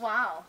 Wow.